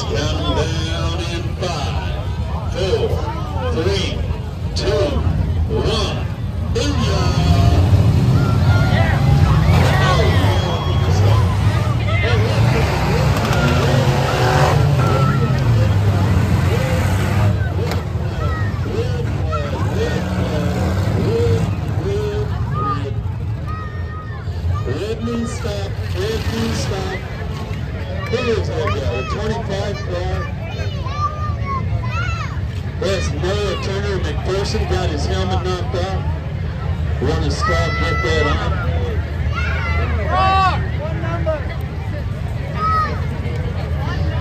Let's count down in five, four, three, two, one. Booyah! McPherson, got his helmet knocked off. Want to stop, get that on.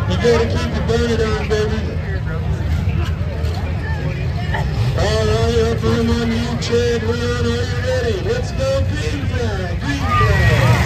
You gotta keep the bonnet on, baby. All right, up room on you, Chad Leon, are you ready? Let's go green flag, green flag.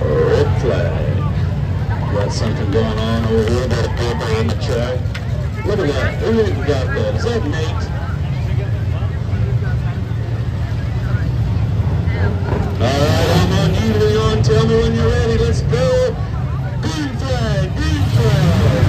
Red flag. Got something going on over here, got a paper on the track. Look at that, who even that Nate? All right, I'm on you, Leon. Tell me when you're ready. Let's go. Green flag, green flag.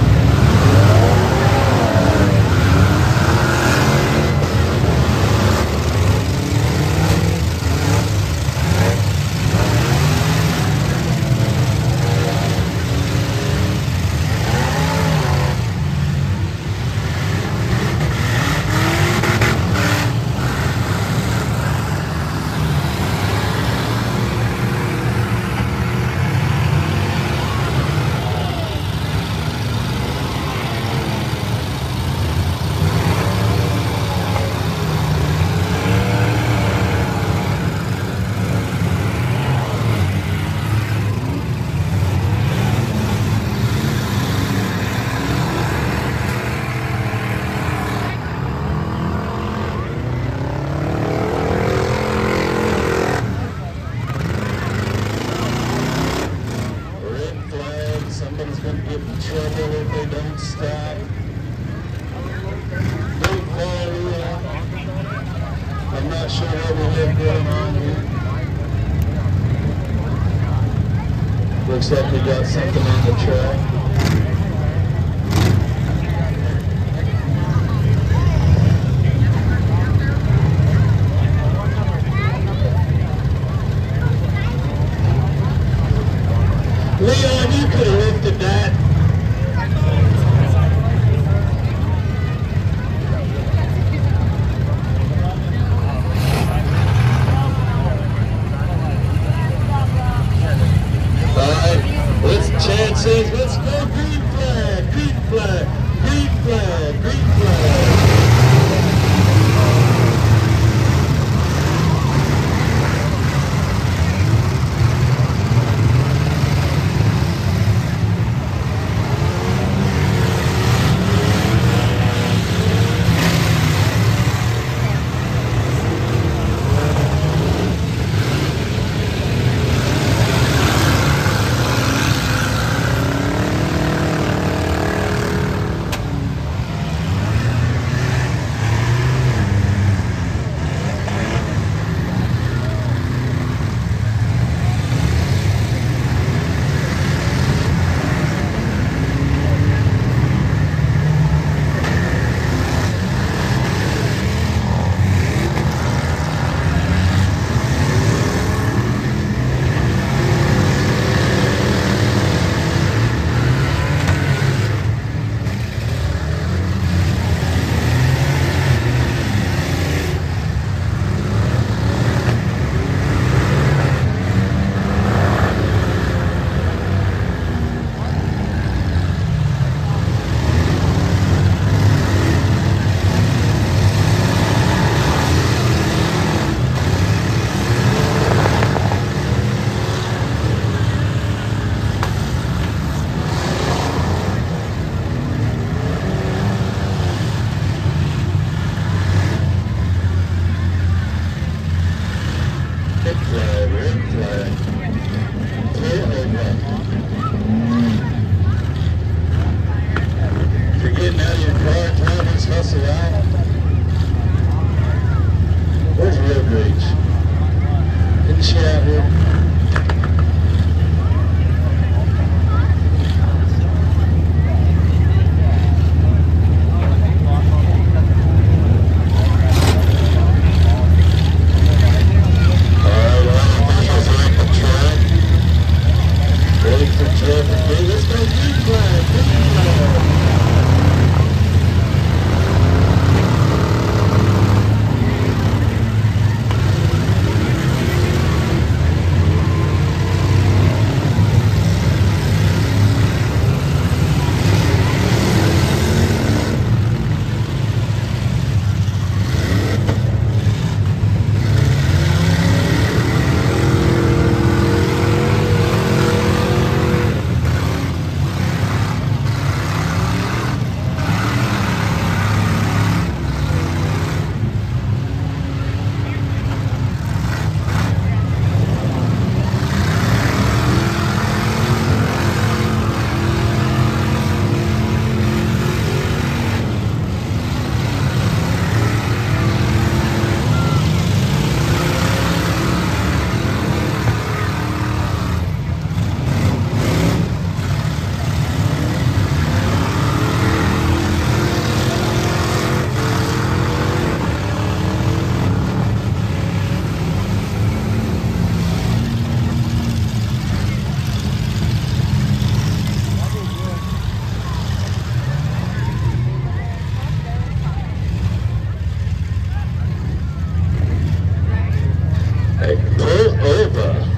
Red flag, somebody's gonna get in trouble if they don't stop. Big call, Leon. I'm not sure what we have going on here. Looks like we got something on the track. Leon, you could have lifted that. All says, let's go green pull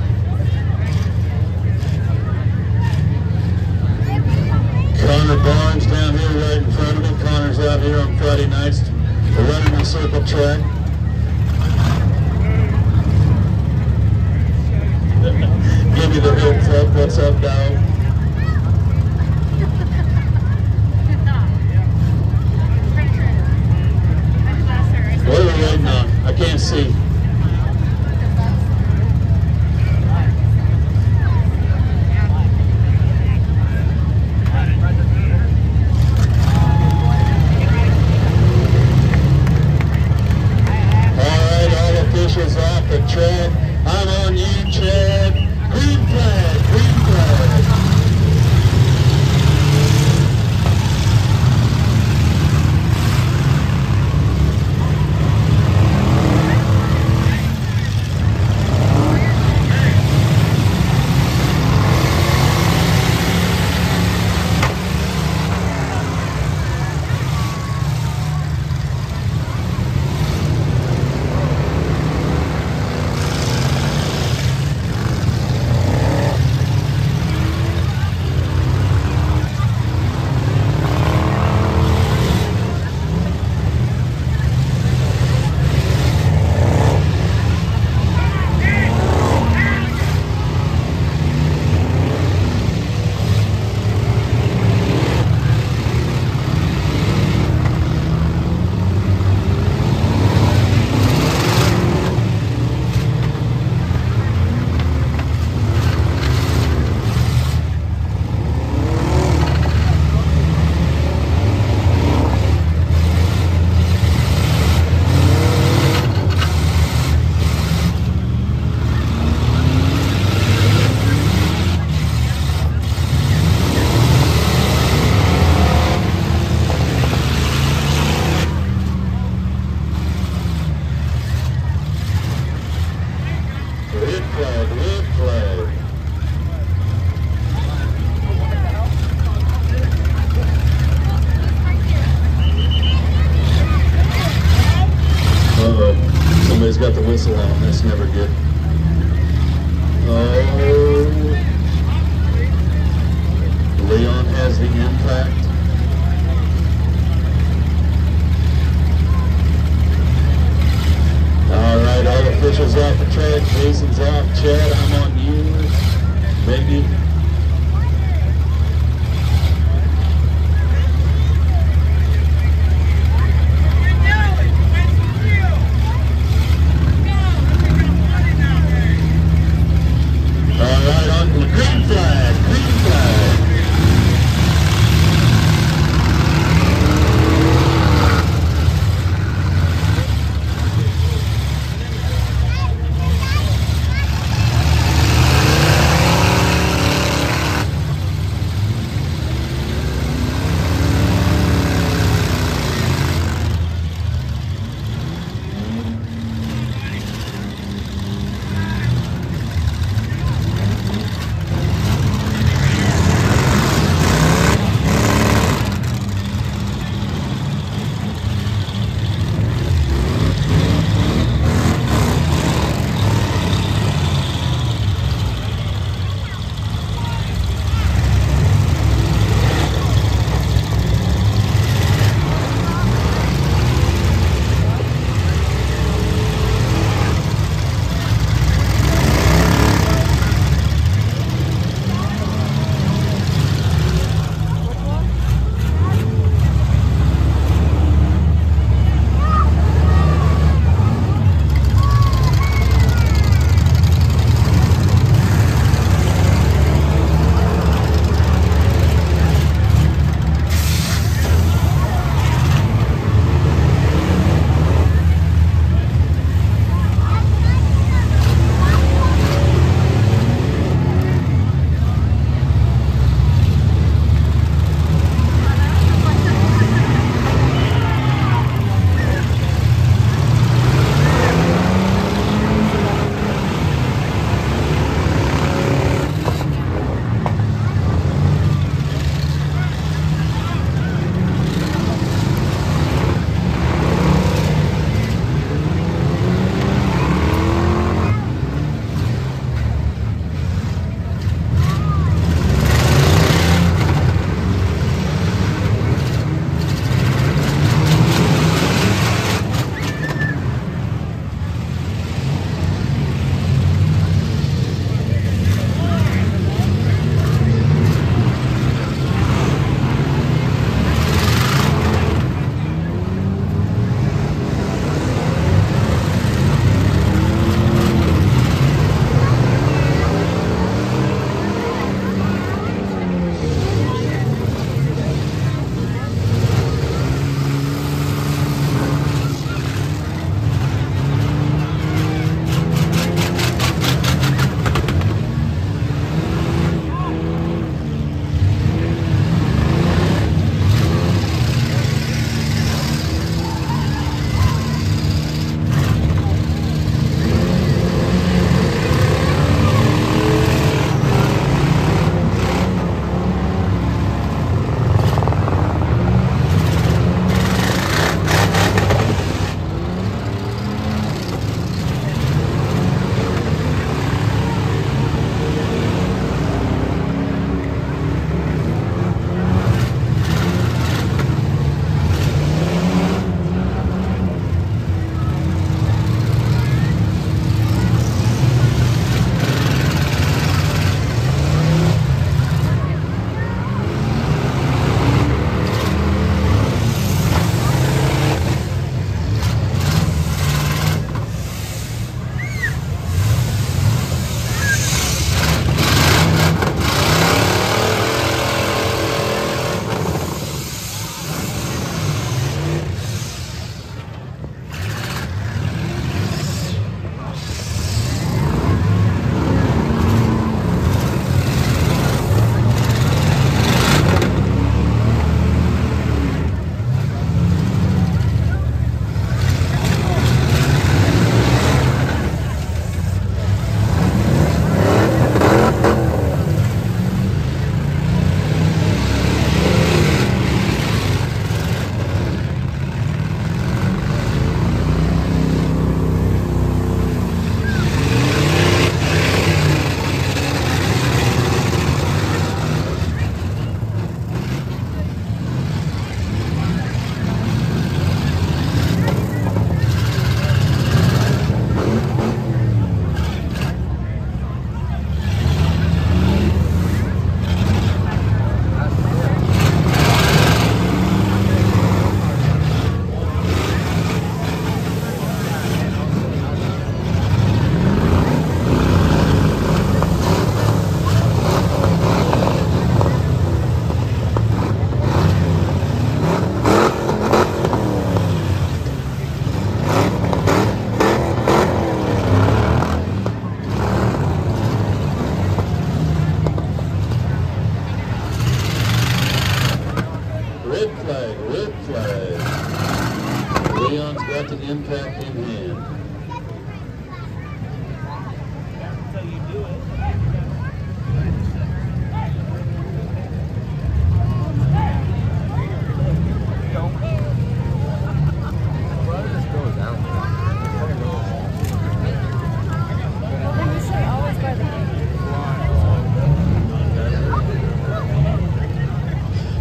impact in hand.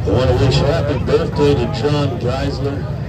I want to wish happy birthday to John Geisler.